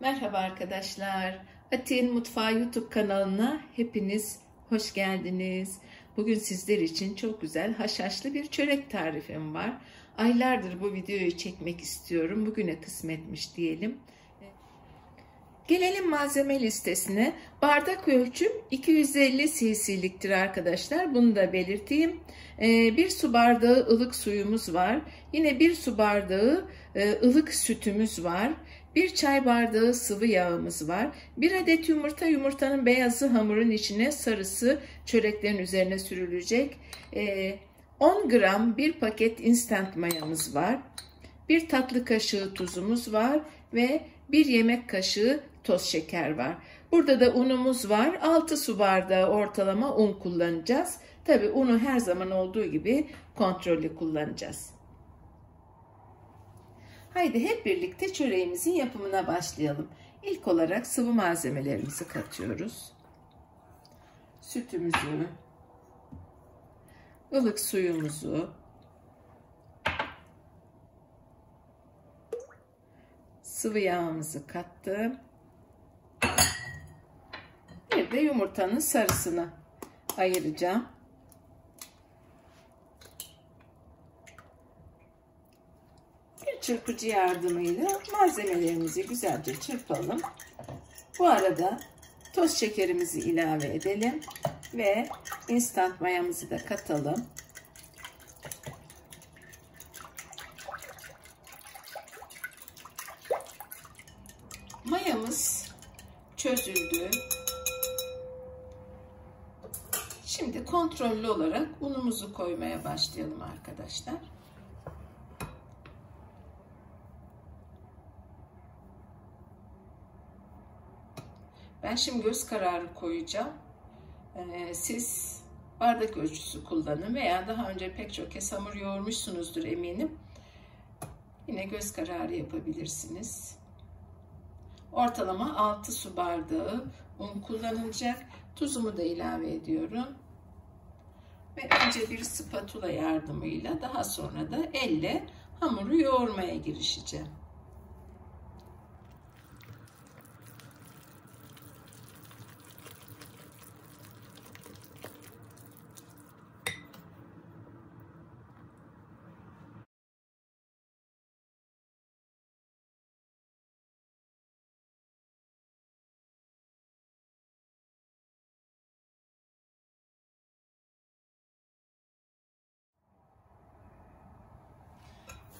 Merhaba arkadaşlar. Atiye'nin Mutfağı YouTube kanalına hepiniz hoş geldiniz. Bugün sizler için çok güzel haşhaşlı bir çörek tarifim var. Aylardır bu videoyu çekmek istiyorum. Bugüne kısmetmiş diyelim. Gelelim malzeme listesine. Bardak ölçüm 250 cc'liktir arkadaşlar. Bunu da belirteyim. Ee, bir su bardağı ılık suyumuz var. Yine bir su bardağı e, ılık sütümüz var. Bir çay bardağı sıvı yağımız var. Bir adet yumurta, yumurtanın beyazı hamurun içine, sarısı çöreklerin üzerine sürülecek. 10 ee, gram bir paket instant mayamız var. Bir tatlı kaşığı tuzumuz var ve bir yemek kaşığı toz şeker var. Burada da unumuz var. 6 su bardağı ortalama un kullanacağız. Tabi unu her zaman olduğu gibi kontrollü kullanacağız. Haydi hep birlikte çöreğimizin yapımına başlayalım. İlk olarak sıvı malzemelerimizi katıyoruz. Sütümüzü, ılık suyumuzu, sıvı yağımızı kattım. Bir de yumurtanın sarısını ayıracağım. Bir çırpıcı yardımıyla malzemelerimizi güzelce çırpalım. Bu arada toz şekerimizi ilave edelim ve instant mayamızı da katalım. Mayamız çözüldü. Şimdi kontrollü olarak unumuzu koymaya başlayalım arkadaşlar. Ben şimdi göz kararı koyacağım. Ee, siz bardak ölçüsü kullanın veya daha önce pek çok kez hamur yoğurmuşsunuzdur eminim. Yine göz kararı yapabilirsiniz. Ortalama 6 su bardağı un kullanılacak. Tuzumu da ilave ediyorum. Ve önce bir spatula yardımıyla daha sonra da elle hamuru yoğurmaya girişeceğim.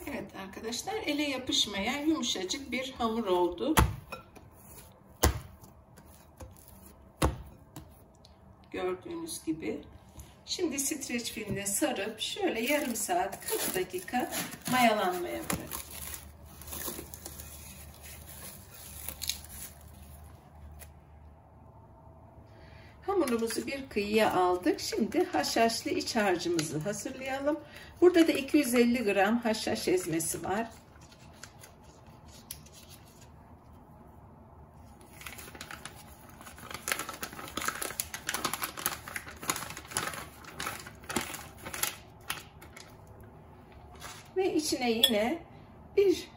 Evet arkadaşlar ele yapışmayan yumuşacık bir hamur oldu. Gördüğünüz gibi. Şimdi streç filmle sarıp şöyle yarım saat 40 dakika mayalanmaya bırakın. Hamurumuzu bir kıyıya aldık. Şimdi haşhaşlı iç harcımızı hazırlayalım. Burada da 250 gram haşhaş ezmesi var. Ve içine yine bir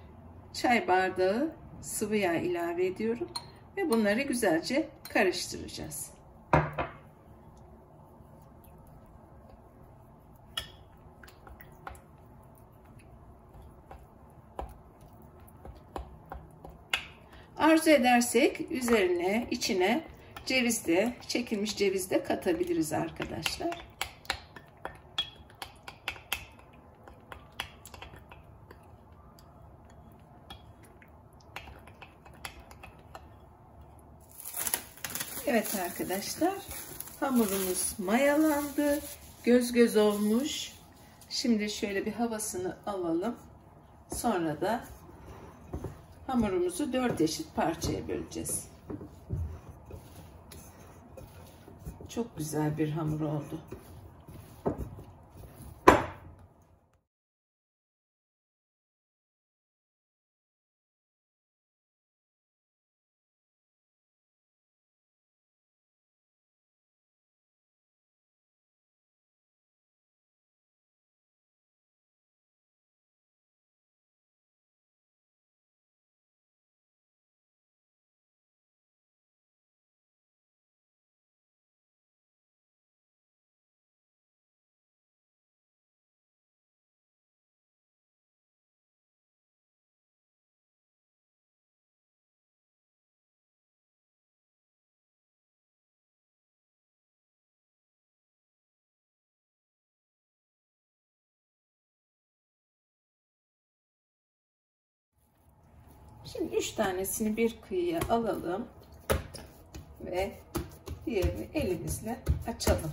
çay bardağı sıvı yağ ilave ediyorum. Ve bunları güzelce karıştıracağız. Arzu edersek üzerine içine ceviz de çekilmiş ceviz de katabiliriz arkadaşlar. Evet arkadaşlar hamurumuz mayalandı. Göz göz olmuş. Şimdi şöyle bir havasını alalım. Sonra da hamurumuzu dört eşit parçaya böleceğiz. Çok güzel bir hamur oldu. Şimdi üç tanesini bir kıyıya alalım ve diğerini elimizle açalım.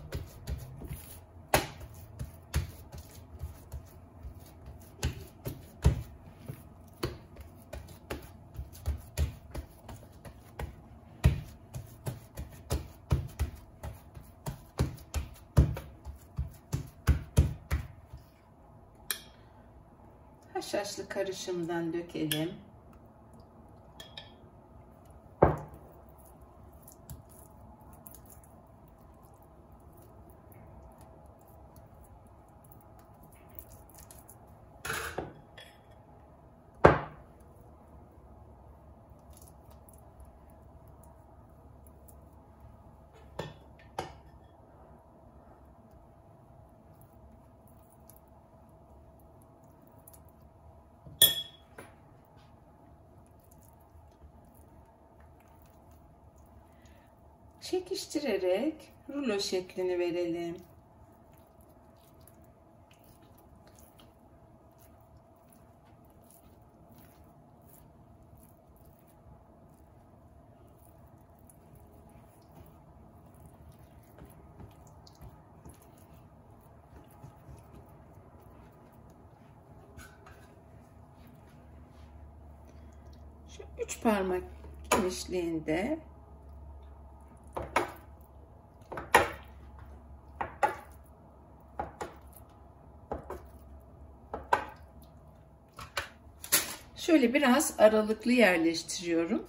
haşhaşlı karışımdan dökelim. Çekiştirerek rulo şeklini verelim. Şu üç parmak genişliğinde Şöyle biraz aralıklı yerleştiriyorum.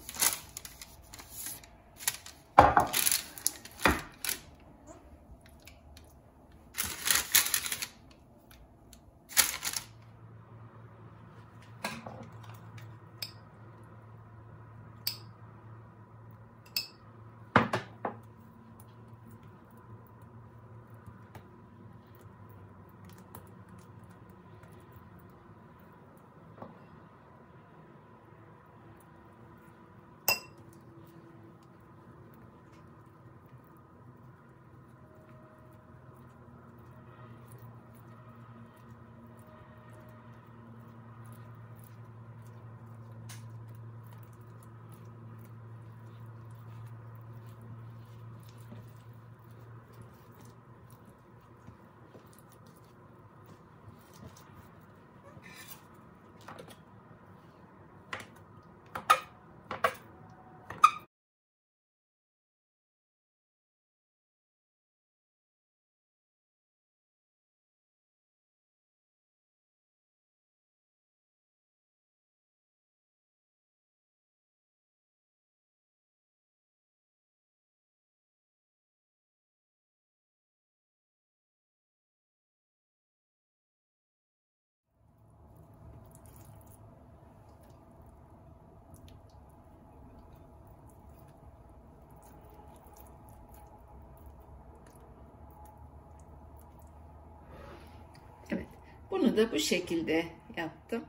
Evet. Bunu da bu şekilde yaptım.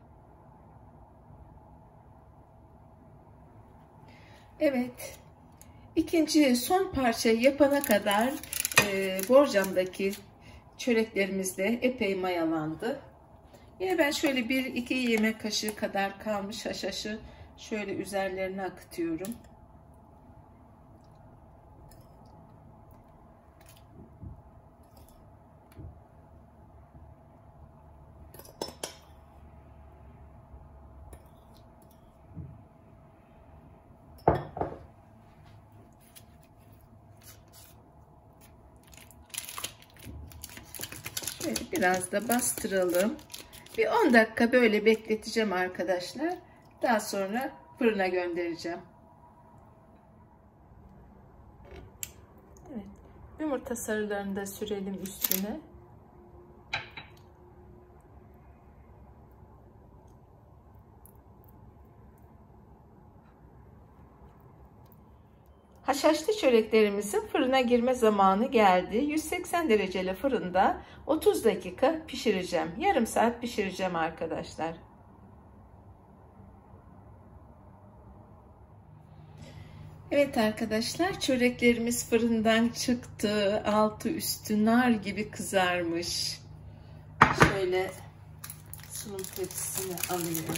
Evet. İkinci son parça yapana kadar e, borcamdaki çöreklerimiz de epey mayalandı. Yine ben şöyle bir iki yemek kaşığı kadar kalmış haşhaşı şöyle üzerlerine akıtıyorum. Şöyle biraz da bastıralım. Bir 10 dakika böyle bekleteceğim arkadaşlar. Daha sonra fırına göndereceğim. Evet. Yumurta sarılarını da sürelim üstüne. Haşhaşlı çöreklerimizin fırına girme zamanı geldi. 180 dereceli fırında 30 dakika pişireceğim. Yarım saat pişireceğim arkadaşlar. Evet arkadaşlar çöreklerimiz fırından çıktı. Altı üstü nar gibi kızarmış. Şöyle sunum tepsisine alıyorum.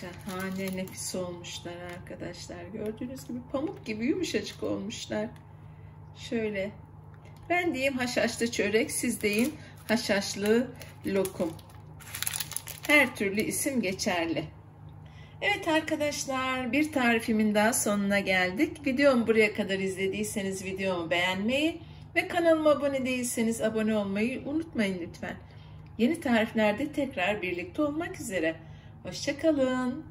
Şahane nefis olmuşlar arkadaşlar. Gördüğünüz gibi pamuk gibi yumuşacık olmuşlar. Şöyle. Ben diyeyim haşhaşlı çörek, siz deyin haşhaşlı lokum. Her türlü isim geçerli. Evet arkadaşlar bir tarifimin daha sonuna geldik. Videomu buraya kadar izlediyseniz videomu beğenmeyi ve kanalıma abone değilseniz abone olmayı unutmayın lütfen. Yeni tariflerde tekrar birlikte olmak üzere. Hoşçakalın.